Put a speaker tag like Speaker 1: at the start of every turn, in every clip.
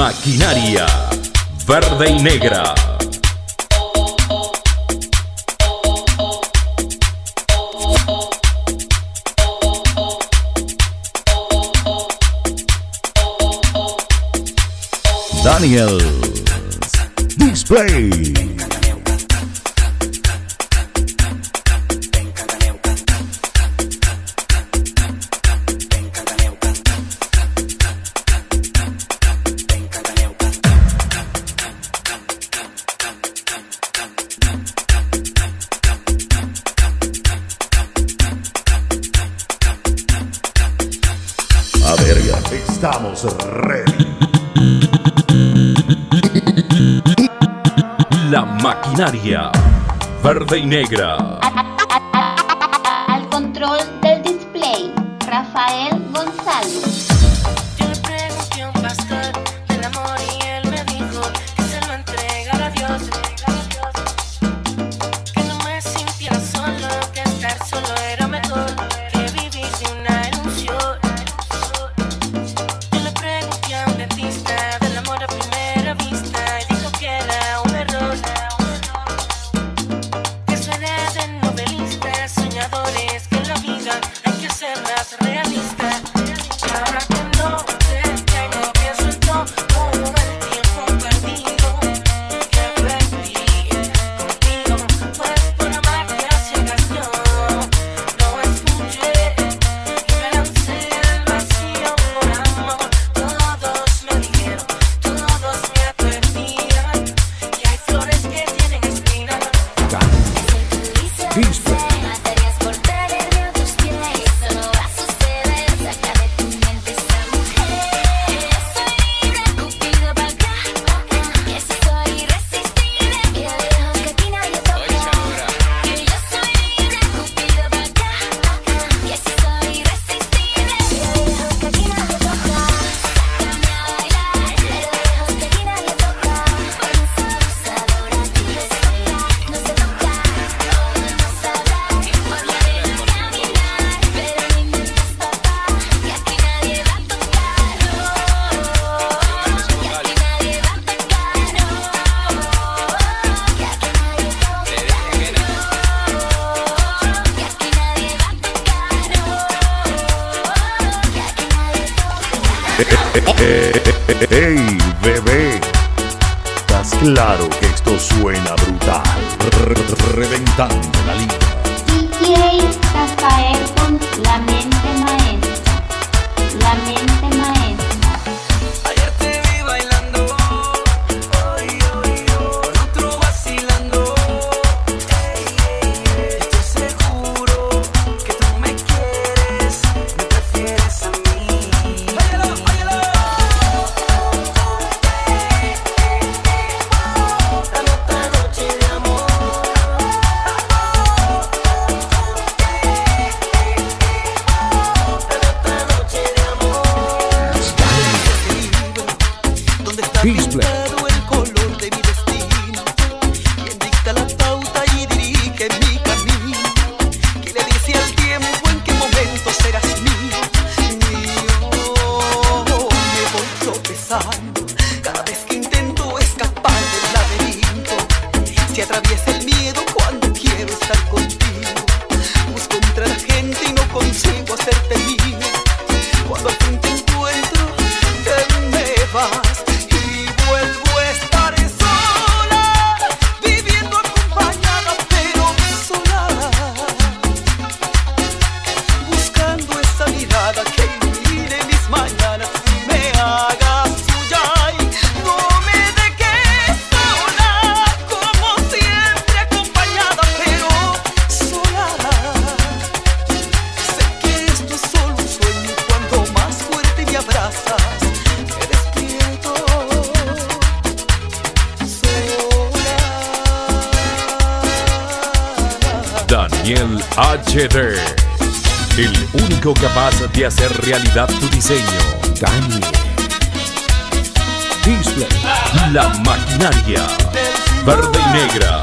Speaker 1: Maquinaria Verde y Negra. Daniel Display. A ver. Estamos ready. La maquinaria verde y negra. Hey bebé, estás claro que esto suena brutal, reventando la línea. HD. El único capaz de hacer realidad tu diseño. Dani. Display. La maquinaria. Verde y negra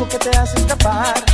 Speaker 2: algo que te hace escapar.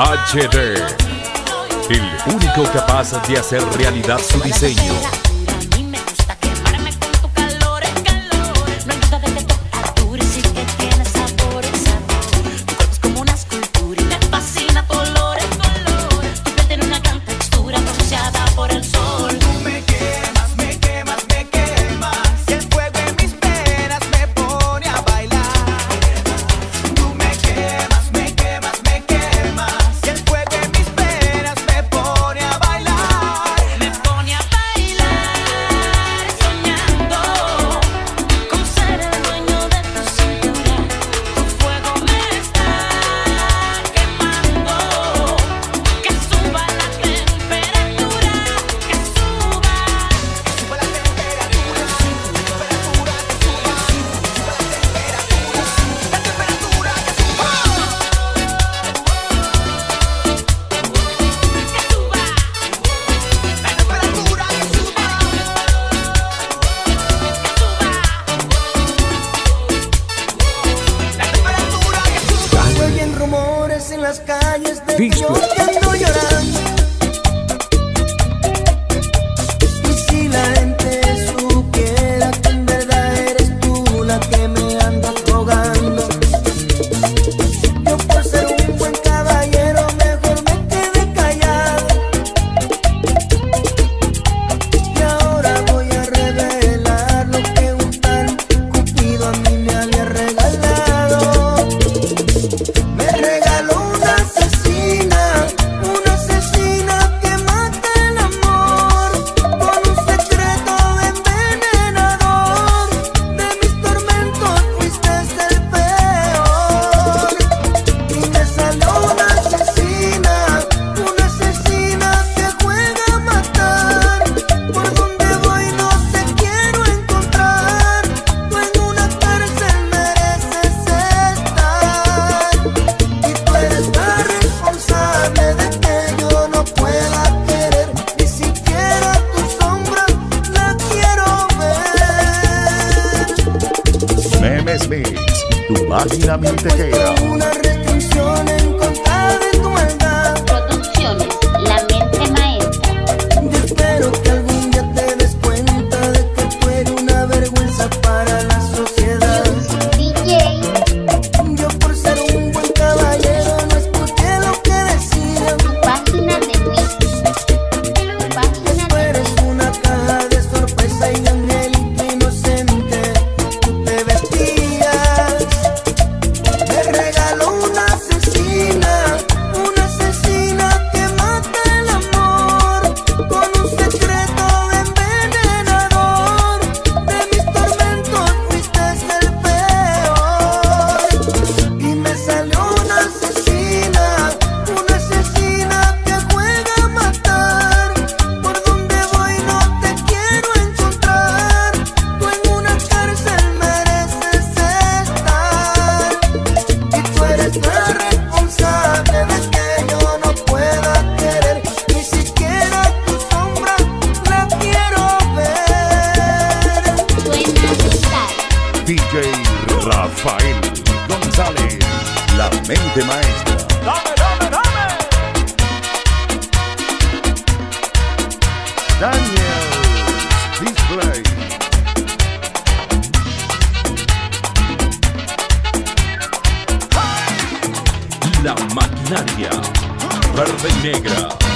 Speaker 1: HD, el único capaz de hacer realidad su diseño.
Speaker 3: mix, tu máquina mixtequera.
Speaker 4: Una retención en contra de tu
Speaker 2: mente.
Speaker 3: Rafael González, la mente maestra.
Speaker 5: ¡Dame, dame, dame!
Speaker 3: Daniel Display.
Speaker 6: La maquinaria verde y negra.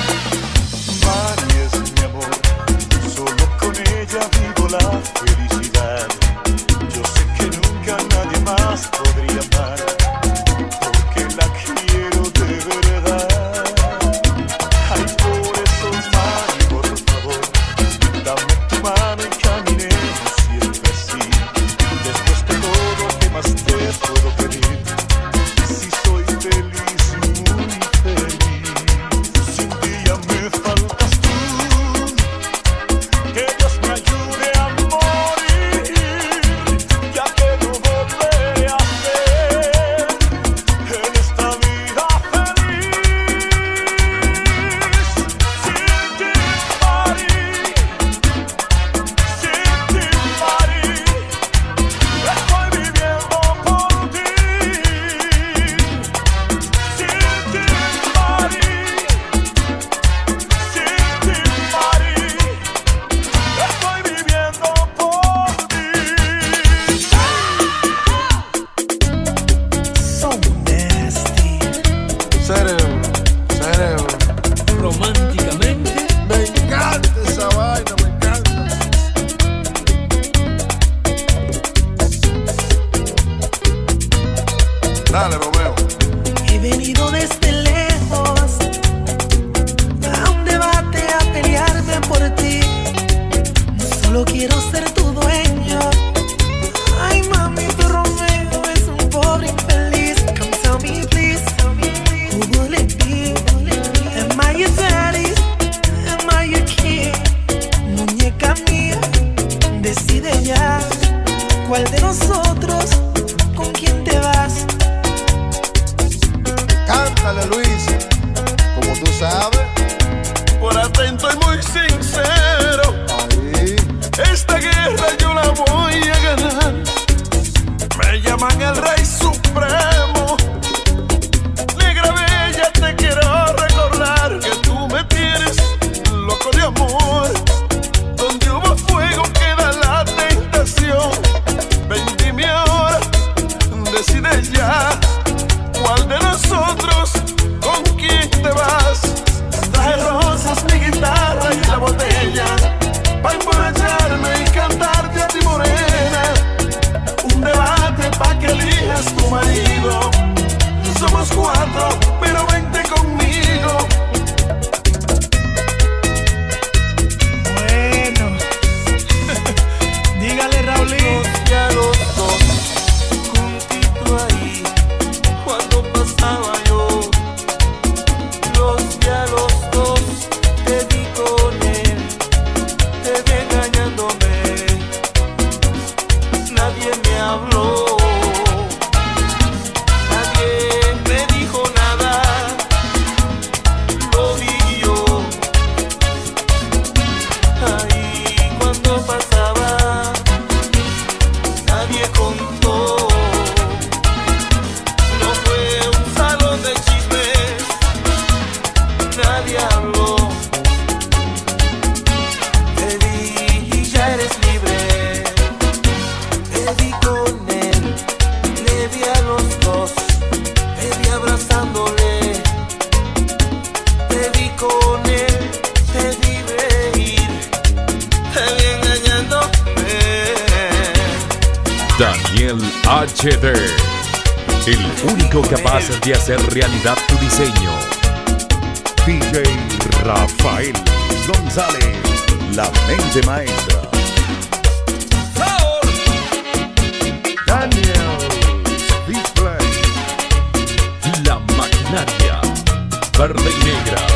Speaker 7: Dale, Romeo.
Speaker 4: He venido desde lejos a un debate a pelearme por ti. Solo quiero ser tu dueño. Ay, mami, tu Romeo es un pobre infeliz. Come tell me, please. Who will it be? Am I your daddy? Am I your kid? Muñeca mía, decide ya cuál de
Speaker 5: Por atento y muy sincero. Esta guerra yo la voy a ganar. Me llaman el rey
Speaker 1: Daniel HD, el único capaz de hacer realidad tu diseño.
Speaker 3: DJ Rafael González, la mente maestra. Daniel Display.
Speaker 1: La maquinaria verde y negra.